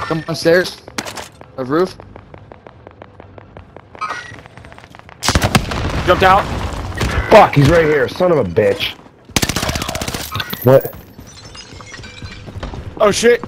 Come downstairs. A roof. Jumped out. Fuck, he's right here. Son of a bitch. What? Oh shit.